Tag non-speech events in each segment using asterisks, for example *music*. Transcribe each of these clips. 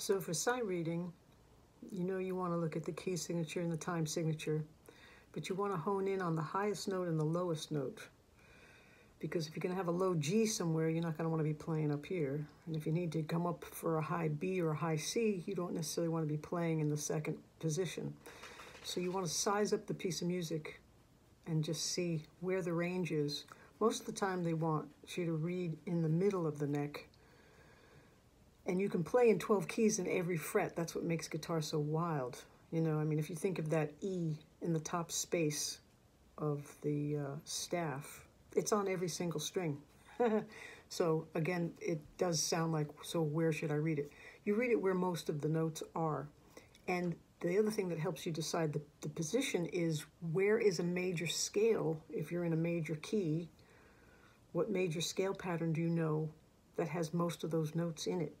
So for sight reading, you know you want to look at the key signature and the time signature, but you want to hone in on the highest note and the lowest note. Because if you're going to have a low G somewhere, you're not going to want to be playing up here. And if you need to come up for a high B or a high C, you don't necessarily want to be playing in the second position. So you want to size up the piece of music and just see where the range is. Most of the time they want you to read in the middle of the neck. And you can play in 12 keys in every fret. That's what makes guitar so wild. You know, I mean, if you think of that E in the top space of the uh, staff, it's on every single string. *laughs* so again, it does sound like, so where should I read it? You read it where most of the notes are. And the other thing that helps you decide the, the position is where is a major scale if you're in a major key what major scale pattern do you know that has most of those notes in it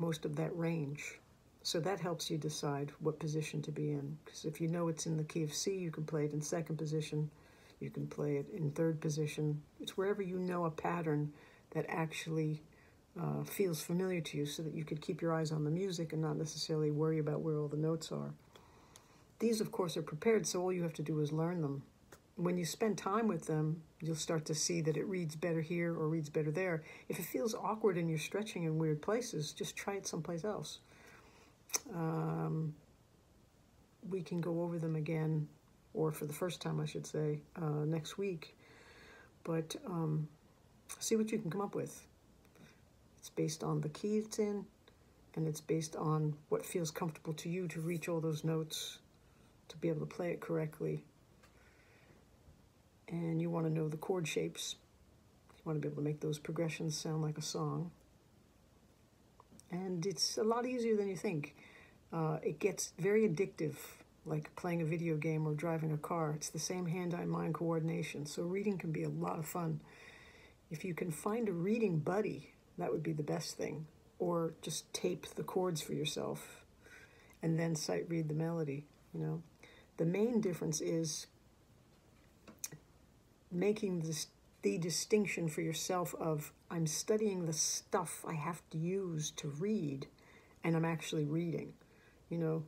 most of that range so that helps you decide what position to be in because if you know it's in the key of C you can play it in second position you can play it in third position it's wherever you know a pattern that actually uh, feels familiar to you so that you could keep your eyes on the music and not necessarily worry about where all the notes are. These, of course, are prepared, so all you have to do is learn them. When you spend time with them, you'll start to see that it reads better here or reads better there. If it feels awkward and you're stretching in weird places, just try it someplace else. Um, we can go over them again, or for the first time, I should say, uh, next week. But um, see what you can come up with. It's based on the key it's in, and it's based on what feels comfortable to you to reach all those notes, to be able to play it correctly. And you want to know the chord shapes. You want to be able to make those progressions sound like a song. And it's a lot easier than you think. Uh, it gets very addictive, like playing a video game or driving a car. It's the same hand-eye mind coordination. So reading can be a lot of fun. If you can find a reading buddy that would be the best thing. Or just tape the chords for yourself and then sight read the melody, you know. The main difference is making this, the distinction for yourself of I'm studying the stuff I have to use to read and I'm actually reading. You know,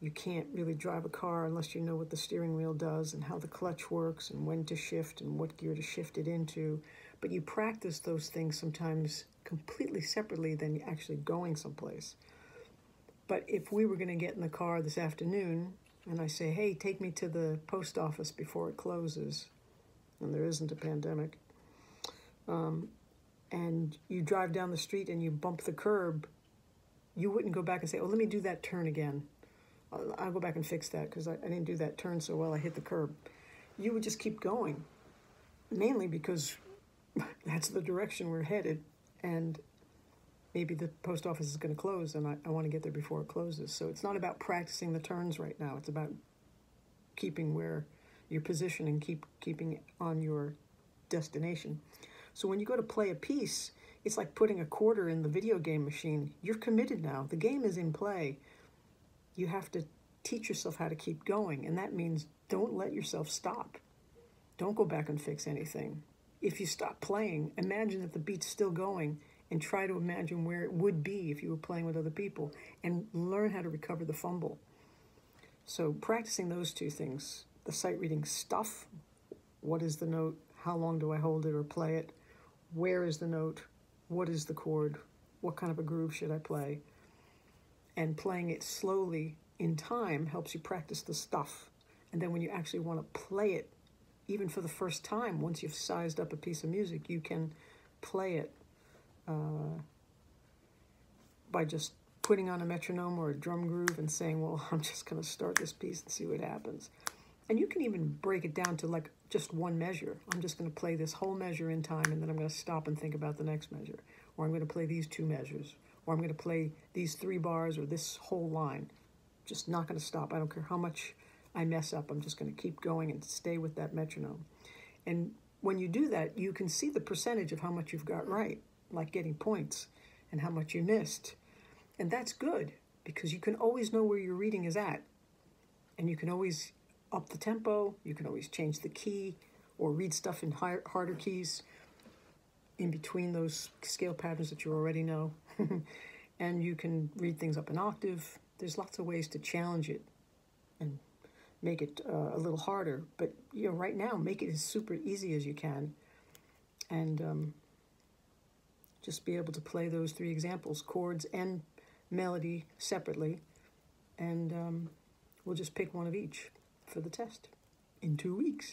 you can't really drive a car unless you know what the steering wheel does and how the clutch works and when to shift and what gear to shift it into but you practice those things sometimes completely separately than actually going someplace. But if we were going to get in the car this afternoon and I say, hey, take me to the post office before it closes, and there isn't a pandemic, um, and you drive down the street and you bump the curb, you wouldn't go back and say, oh, let me do that turn again. I'll, I'll go back and fix that because I, I didn't do that turn so well, I hit the curb. You would just keep going, mainly because *laughs* that's the direction we're headed. And maybe the post office is going to close and I, I want to get there before it closes. So it's not about practicing the turns right now. It's about keeping where your position and keep keeping on your destination. So when you go to play a piece, it's like putting a quarter in the video game machine. You're committed now. The game is in play. You have to teach yourself how to keep going. And that means don't let yourself stop. Don't go back and fix anything if you stop playing, imagine that the beat's still going and try to imagine where it would be if you were playing with other people and learn how to recover the fumble. So practicing those two things, the sight reading stuff, what is the note, how long do I hold it or play it, where is the note, what is the chord, what kind of a groove should I play, and playing it slowly in time helps you practice the stuff. And then when you actually want to play it even for the first time, once you've sized up a piece of music, you can play it uh, by just putting on a metronome or a drum groove and saying, well, *laughs* I'm just going to start this piece and see what happens. And you can even break it down to like just one measure. I'm just going to play this whole measure in time and then I'm going to stop and think about the next measure. Or I'm going to play these two measures. Or I'm going to play these three bars or this whole line. Just not going to stop. I don't care how much I mess up, I'm just going to keep going and stay with that metronome. And when you do that, you can see the percentage of how much you've got right, like getting points, and how much you missed. And that's good because you can always know where your reading is at. And you can always up the tempo, you can always change the key or read stuff in higher, harder keys in between those scale patterns that you already know. *laughs* and you can read things up an octave. There's lots of ways to challenge it and make it uh, a little harder. But you know, right now, make it as super easy as you can, and um, just be able to play those three examples, chords and melody separately, and um, we'll just pick one of each for the test in two weeks.